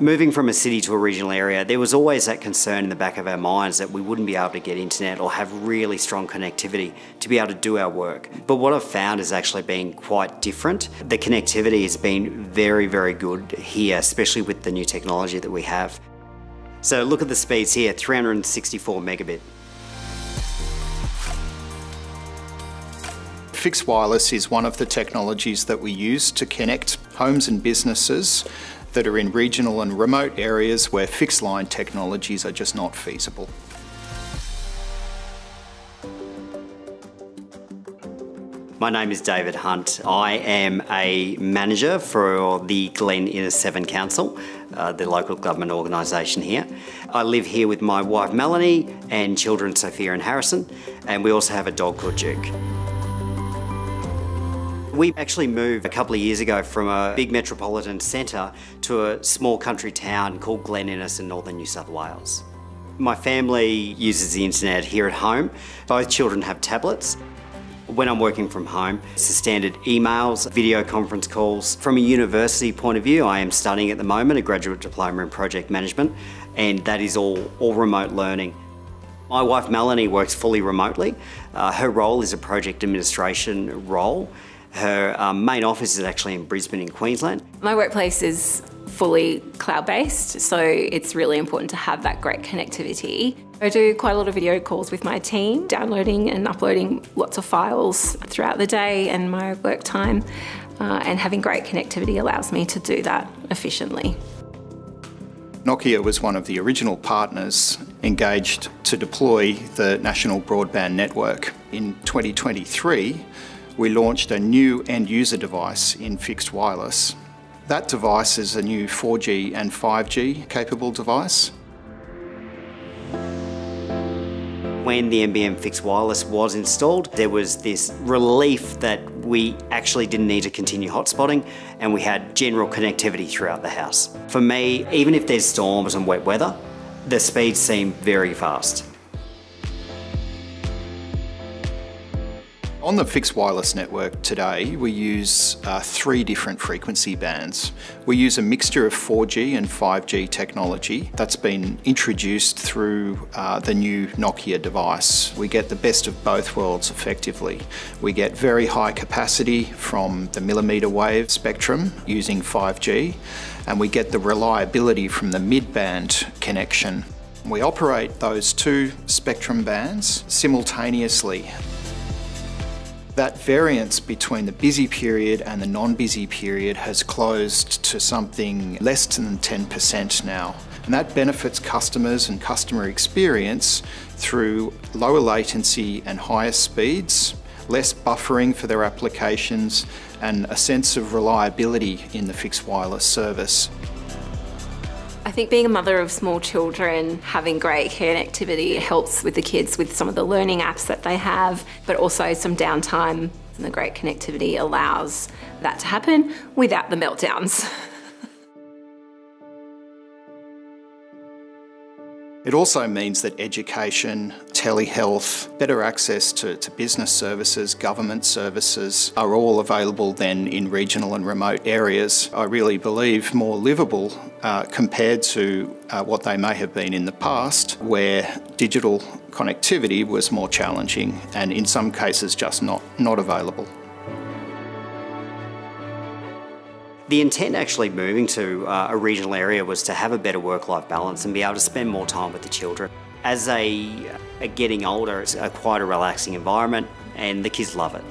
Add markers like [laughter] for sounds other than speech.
Moving from a city to a regional area, there was always that concern in the back of our minds that we wouldn't be able to get internet or have really strong connectivity to be able to do our work. But what I've found is actually been quite different. The connectivity has been very, very good here, especially with the new technology that we have. So look at the speeds here, 364 megabit. Fixed wireless is one of the technologies that we use to connect homes and businesses that are in regional and remote areas where fixed line technologies are just not feasible. My name is David Hunt. I am a manager for the Glen Innes Severn Council, uh, the local government organisation here. I live here with my wife Melany and children Sophia and Harrison, and we also have a dog called Duke. We actually moved a couple of years ago from a big metropolitan centre to a small country town called Glen Innes in northern New South Wales. My family uses the internet here at home. Both children have tablets. When I'm working from home, it's the standard emails, video conference calls. From a university point of view, I am studying at the moment a graduate diploma in project management, and that is all, all remote learning. My wife Melany works fully remotely. Uh, her role is a project administration role. Her um, main office is actually in Brisbane in Queensland. My workplace is fully cloud-based, so it's really important to have that great connectivity. I do quite a lot of video calls with my team, downloading and uploading lots of files throughout the day and my work time, uh, and having great connectivity allows me to do that efficiently. Nokia was one of the original partners engaged to deploy the national broadband network. In 2023, we launched a new end user device in fixed wireless. That device is a new 4G and 5G capable device. When the NBN fixed wireless was installed, there was this relief that we actually didn't need to continue hotspotting and we had general connectivity throughout the house. For me, even if there's storms and wet weather, the speeds seem very fast. On the fixed wireless network today, we use uh, three different frequency bands. We use a mixture of 4G and 5G technology that's been introduced through uh, the new Nokia device. We get the best of both worlds effectively. We get very high capacity from the millimetre wave spectrum using 5G, and we get the reliability from the mid-band connection. We operate those two spectrum bands simultaneously that variance between the busy period and the non-busy period has closed to something less than 10% now. And that benefits customers and customer experience through lower latency and higher speeds, less buffering for their applications, and a sense of reliability in the fixed wireless service. I think being a mother of small children, having great connectivity helps with the kids with some of the learning apps that they have, but also some downtime. And the great connectivity allows that to happen without the meltdowns. [laughs] It also means that education, telehealth, better access to, to, business services, government services are all available then in regional and remote areas. I really believe more livable uh, compared to uh, what they may have been in the past, where digital connectivity was more challenging and in some cases just not, not available. The intent actually moving to uh, a regional area was to have a better work-life balance and be able to spend more time with the children. As they are getting older, it's a quite a relaxing environment and the kids love it.